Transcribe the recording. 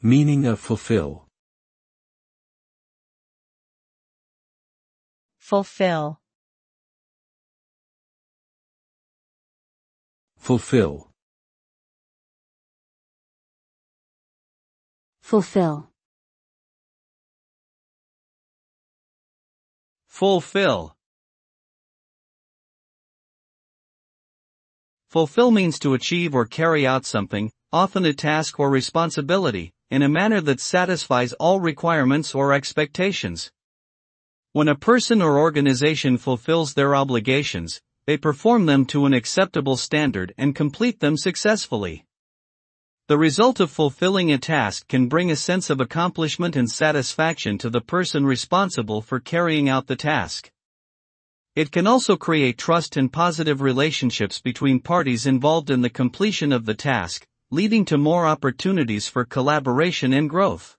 Meaning of fulfill. fulfill, Fulfill. fulfill, Fulfill. Fulfill means to achieve or carry out something, often a task or responsibility, in a manner that satisfies all requirements or expectations. When a person or organization fulfills their obligations, they perform them to an acceptable standard and complete them successfully. The result of fulfilling a task can bring a sense of accomplishment and satisfaction to the person responsible for carrying out the task. It can also create trust and positive relationships between parties involved in the completion of the task, leading to more opportunities for collaboration and growth.